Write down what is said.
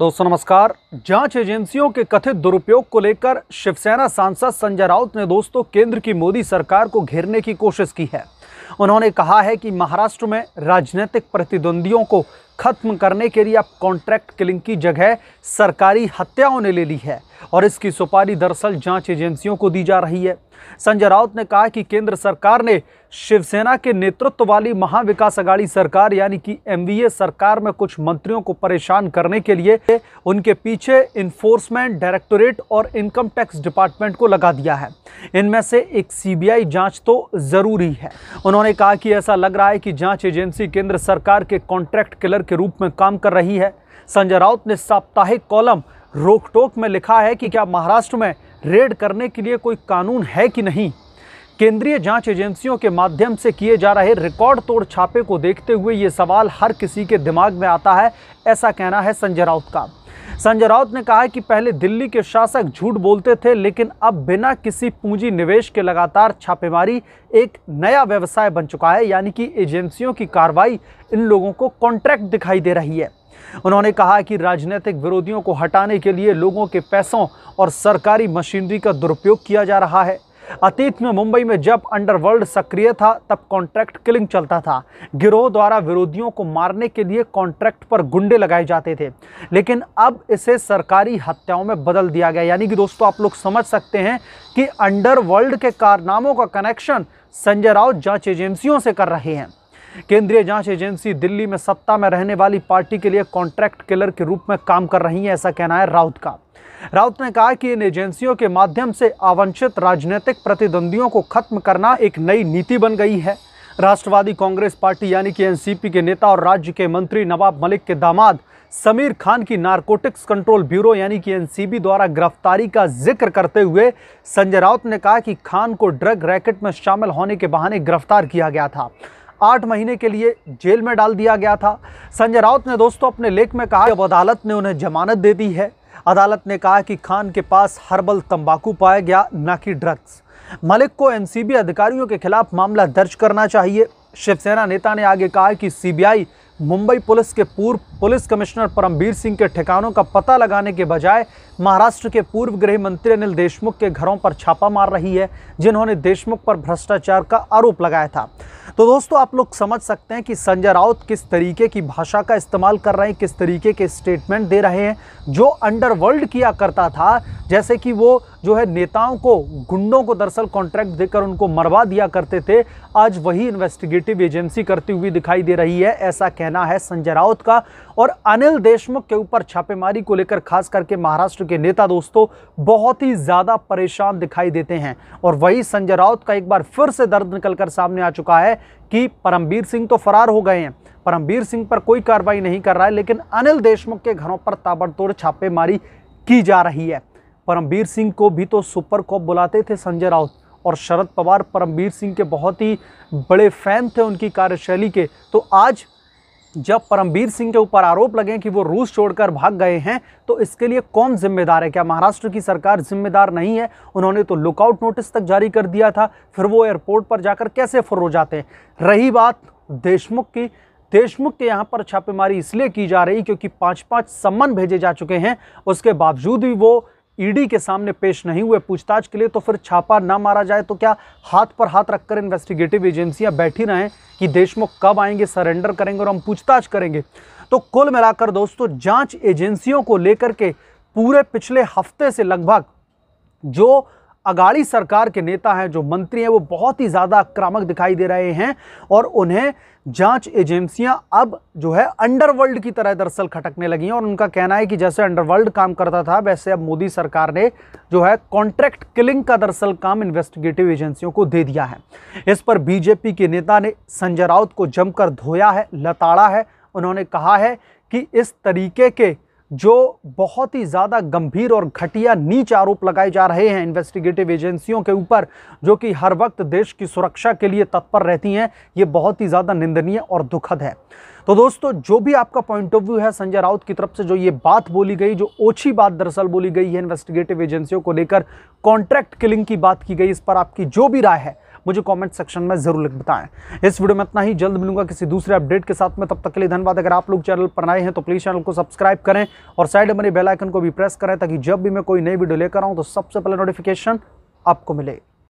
दोस्तों नमस्कार। जाँच एजेंसियों के कथित दुरुपयोग को लेकर शिवसेना सांसद संजय राउत ने दोस्तों केंद्र की मोदी सरकार को घेरने की कोशिश की है। उन्होंने कहा है कि महाराष्ट्र में राजनीतिक प्रतिद्वंदियों को खत्म करने के लिए अब कॉन्ट्रैक्ट किलिंग की जगह सरकारी हत्याओं ने ले ली है और इसकी सुपारी दरअसल जाँच एजेंसियों को दी जा रही है। संजय राउत ने कहा कि केंद्र सरकार ने शिवसेना के नेतृत्व वाली महाविकास अघाड़ी सरकार, यानी कि एमवीए सरकार में कुछ मंत्रियों को परेशान करने के लिए उनके पीछे इन्फोर्समेंट डायरेक्टोरेट और इनकम टैक्स डिपार्टमेंट को लगा दिया है। इनमें से एक सीबीआई जाँच तो ज़रूरी है। उन्होंने कहा कि ऐसा लग रहा है कि जाँच एजेंसी केंद्र सरकार के कॉन्ट्रैक्ट किलर के रूप में काम कर रही है। संजय राउत ने साप्ताहिक कॉलम रोक टोक में लिखा है कि क्या महाराष्ट्र में रेड करने के लिए कोई कानून है कि नहीं? केंद्रीय जाँच एजेंसियों के माध्यम से किए जा रहे रिकॉर्ड तोड़ छापे को देखते हुए ये सवाल हर किसी के दिमाग में आता है, ऐसा कहना है संजय राउत का। संजय राउत ने कहा कि पहले दिल्ली के शासक झूठ बोलते थे, लेकिन अब बिना किसी पूंजी निवेश के लगातार छापेमारी एक नया व्यवसाय बन चुका है, यानी कि एजेंसियों की कार्रवाई इन लोगों को कॉन्ट्रैक्ट दिखाई दे रही है। उन्होंने कहा कि राजनीतिक विरोधियों को हटाने के लिए लोगों के पैसों और सरकारी मशीनरी का दुरुपयोग किया जा रहा है। अतीत में मुंबई में जब अंडरवर्ल्ड सक्रिय था, तब कॉन्ट्रैक्ट किलिंग चलता था। गिरोह द्वारा विरोधियों को मारने के लिए कॉन्ट्रैक्ट पर गुंडे लगाए जाते थे। लेकिन अब इसे सरकारी हत्याओं में बदल दिया गया। यानी कि दोस्तों, आप लोग समझ सकते हैं कि अंडरवर्ल्ड के कारनामों का कनेक्शन संजय राउत जाँच एजेंसियों से कर रहे हैं। केंद्रीय जाँच एजेंसी दिल्ली में सत्ता में रहने वाली पार्टी के लिए कॉन्ट्रैक्ट किलर के रूप में काम कर रही है, ऐसा कहना है राउत का। राउत ने कहा कि इन एजेंसियों के माध्यम से आवंचित राजनीतिक प्रतिद्वंदियों को खत्म करना एक नई नीति बन गई है। राष्ट्रवादी कांग्रेस पार्टी यानी कि एनसीपी के नेता और राज्य के मंत्री नवाब मलिक के दामाद, समीर खान की नारकोटिक्स कंट्रोल ब्यूरो यानी कि एनसीबी द्वारा गिरफ्तारी का ज़िक्र करते हुए संजय राउत ने कहा कि खान को ड्रग रैकेट में शामिल होने के बहाने गिरफ़्तार किया गया था। आठ महीने के लिए जेल में डाल दिया गया था। संजय राउत ने दोस्तों अपने लेख में कहा अब अदालत ने उन्हें जमानत दे दी है, अदालत ने कहा कि खान के पास हर्बल तंबाकू पाया गया, न कि ड्रग्स। मलिक को एनसीबी अधिकारियों के खिलाफ मामला दर्ज करना चाहिए। शिवसेना नेता ने आगे कहा कि सीबीआई मुंबई पुलिस के पूर्व पुलिस कमिश्नर परमबीर सिंह के ठिकानों का पता लगाने के बजाय महाराष्ट्र के पूर्व गृह मंत्री अनिल देशमुख के घरों पर छापा मार रही है, जिन्होंने देशमुख पर भ्रष्टाचार का आरोप लगाया था। तो दोस्तों, आप लोग समझ सकते हैं कि संजय राउत किस तरीके की भाषा का इस्तेमाल कर रहे हैं, किस तरीके के स्टेटमेंट दे रहे हैं, जो अंडरवर्ल्ड किया करता था, जैसे कि वो जो है नेताओं को, गुंडों को दरअसल कॉन्ट्रैक्ट देकर उनको मरवा दिया करते थे। आज वही इन्वेस्टिगेटिव एजेंसी करती हुई दिखाई दे रही है, ऐसा कहना है संजय राउत का। और अनिल देशमुख के ऊपर छापेमारी को लेकर खास करके महाराष्ट्र के नेता दोस्तों, बहुत ही ज़्यादा परेशान दिखाई देते हैं। और वही संजय राउत का एक बार फिर से दर्द निकलकर सामने आ चुका है कि परमबीर सिंह तो फरार हो गए हैं। परमबीर सिंह पर कोई कार्रवाई नहीं कर रहा है, लेकिन अनिल देशमुख के घरों पर ताबड़तोड़ छापेमारी की जा रही है। परमबीर सिंह को भी तो सुपर कॉप बुलाते थे संजय राउत और शरद पवार परमबीर सिंह के बहुत ही बड़े फ़ैन थे उनकी कार्यशैली के। तो आज जब परमबीर सिंह के ऊपर आरोप लगे कि वो रूस छोड़कर भाग गए हैं तो इसके लिए कौन जिम्मेदार है? क्या महाराष्ट्र की सरकार जिम्मेदार नहीं है? उन्होंने तो लुकआउट नोटिस तक जारी कर दिया था, फिर वो एयरपोर्ट पर जाकर कैसे फुर जाते हैं? रही बात देशमुख की। देशमुख के यहाँ पर छापेमारी इसलिए की जा रही क्योंकि पाँच पाँच सम्मन भेजे जा चुके हैं। उसके बावजूद भी वो ईडी के सामने पेश नहीं हुए पूछताछ के लिए तो फिर छापा ना मारा जाए तो क्या हाथ पर हाथ रखकर इन्वेस्टिगेटिव एजेंसियाँ बैठी रहें कि देशमुख कब आएँगे सरेंडर करेंगे और हम पूछताछ करेंगे? तो कुल मिलाकर दोस्तों, जाँच एजेंसियों को लेकर के पूरे पिछले हफ़्ते से लगभग जो अगाड़ी सरकार के नेता हैं, जो मंत्री हैं, वो बहुत ही ज़्यादा आक्रामक दिखाई दे रहे हैं और उन्हें जाँच एजेंसियाँ अब जो है अंडरवर्ल्ड की तरह दरअसल खटकने लगी हैं। और उनका कहना है कि जैसे अंडरवर्ल्ड काम करता था, वैसे अब मोदी सरकार ने जो है कॉन्ट्रैक्ट किलिंग का दरअसल काम इन्वेस्टिगेटिव एजेंसियों को दे दिया है। इस पर बीजेपी के नेता ने संजय राउत को जमकर धोया है, लताड़ा है। उन्होंने कहा है कि इस तरीके के जो बहुत ही ज़्यादा गंभीर और घटिया नीच आरोप लगाए जा रहे हैं इन्वेस्टिगेटिव एजेंसियों के ऊपर, जो कि हर वक्त देश की सुरक्षा के लिए तत्पर रहती हैं, ये बहुत ही ज़्यादा निंदनीय और दुखद है। तो दोस्तों, जो भी आपका पॉइंट ऑफ़ व्यू है, संजय राउत की तरफ़ से जो ये बात बोली गई, जो ओछी बात दरअसल बोली गई है इन्वेस्टिगेटिव एजेंसियों को लेकर कॉन्ट्रैक्ट किलिंग की बात की गई, इस पर आपकी जो भी राय है मुझे कॉमेंट सेक्शन में ज़रूर लिख बताएँ। इस वीडियो में इतना ही। जल्द मिलूँगा किसी दूसरे अपडेट के साथ में। तब तक के लिए धन्यवाद। अगर आप लोग चैनल पर आए हैं तो प्लीज़ चैनल को सब्सक्राइब करें और साइड में बेलाइकन को भी प्रेस करें, ताकि जब भी मैं कोई नई वीडियो लेकर आऊँ तो सबसे पहले नोटिफिकेशन आपको मिले।